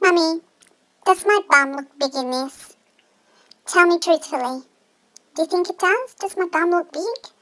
Mummy, does my bum look big in this? Tell me truthfully. Do you think it does? Does my bum look big?